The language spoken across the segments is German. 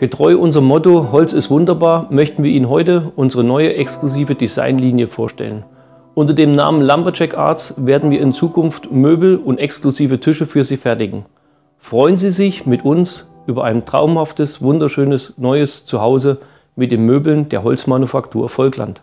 Getreu unserem Motto Holz ist wunderbar möchten wir Ihnen heute unsere neue exklusive Designlinie vorstellen. Unter dem Namen Lumberjack Arts werden wir in Zukunft Möbel und exklusive Tische für Sie fertigen. Freuen Sie sich mit uns über ein traumhaftes, wunderschönes neues Zuhause mit den Möbeln der Holzmanufaktur Volkland.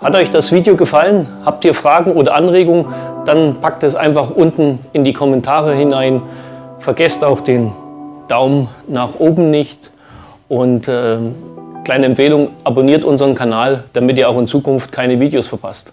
Hat euch das Video gefallen? Habt ihr Fragen oder Anregungen? Dann packt es einfach unten in die Kommentare hinein. Vergesst auch den Daumen nach oben nicht. Und äh, kleine Empfehlung, abonniert unseren Kanal, damit ihr auch in Zukunft keine Videos verpasst.